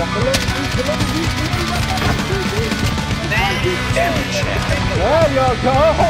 There you go!